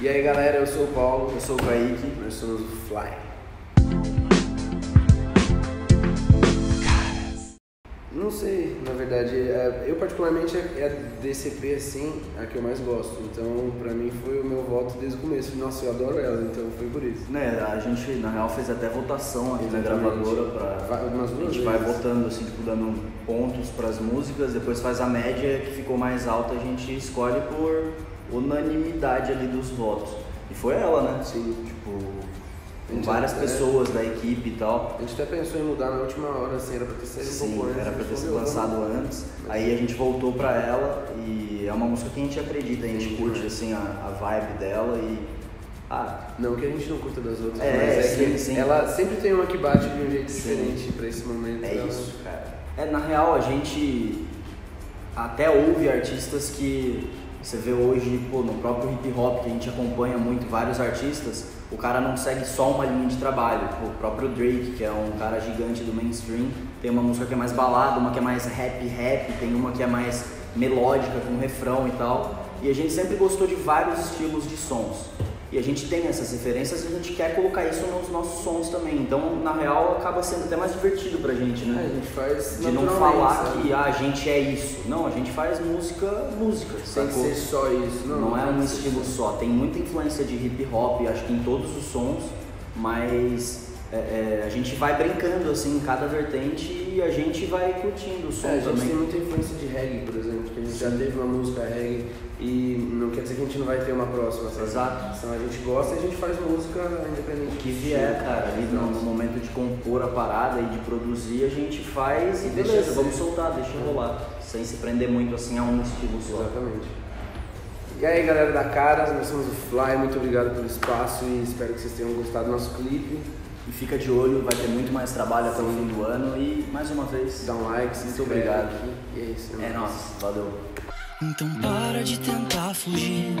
E aí galera, eu sou o Paulo, Eu sou o Kaique. nós somos o Fly. Não sei, na verdade, é, eu particularmente é é a DCP assim, a que eu mais gosto. Então, pra mim foi o meu voto desde o começo. Nossa, eu adoro ela, então foi por isso. Né, a gente na real fez até votação aqui na gravadora pra. Vai- umas a duas gente vai vezes. votando assim, tipo, dando pontos pras músicas, depois faz a média que ficou mais alta, a gente escolhe por unanimidade ali dos votos. E foi ela, né? Sim. Tipo, com várias é- pessoas da equipe e tal. A gente até pensou em mudar na última hora, assim, era pra ter saído um Sim, pouco antes. era pra ter sido lançado vamos- antes. Aí a gente voltou pra ela e é uma música que a gente acredita, a gente Sim, curte assim a, a vibe dela e. Ah, Não que a gente não curta das outras, É, mas é sim, que sim. ela sempre tem uma que bate de um jeito Sim. diferente pra esse momento. É ela- isso, cara. É, na real, a gente até ouve artistas que você vê hoje, pô, no próprio hip hop, que a gente acompanha muito, vários artistas, o cara não segue só uma linha de trabalho. O próprio Drake, que é um cara gigante do mainstream, tem uma música que é mais balada, uma que é mais rap rap, tem uma que é mais melódica, com refrão e tal. E a gente sempre gostou de vários estilos de sons. E a gente tem essas referências e a gente quer colocar isso nos nossos sons também. Então, na real, acaba sendo até mais divertido pra gente, É, né? a gente faz De não falar sabe? que ah, a gente é isso. Não, a gente faz música, música, Sem sacou? ser só isso. Não, Não é tem um que ser estilo só. Tem muita influência de hip hop, acho que em todos os sons, mas é, é, a gente vai brincando assim em cada vertente e a gente vai curtindo o som É, a gente também. tem muita influência de reggae, por exemplo, que a gente já teve uma música reggae e não quer dizer que a gente não vai ter uma próxima, sabe? Exato. Então a gente gosta e a gente faz música independente O que vier, cara, ali no, no momento de compor a parada e de produzir, a gente faz e beleza, vamos soltar, deixa rolar. Sem se prender muito assim a um estilo só. Exatamente. E aí galera da Caras, nós somos o Fly, muito obrigado pelo espaço e espero que vocês tenham gostado do nosso clipe. E fica de olho, vai ter muito mais trabalho até o fim do ano e mais uma vez, Dá um like, se Muito obrigado. aqui. E é isso. é nóis, valeu. Então para de tentar fugir.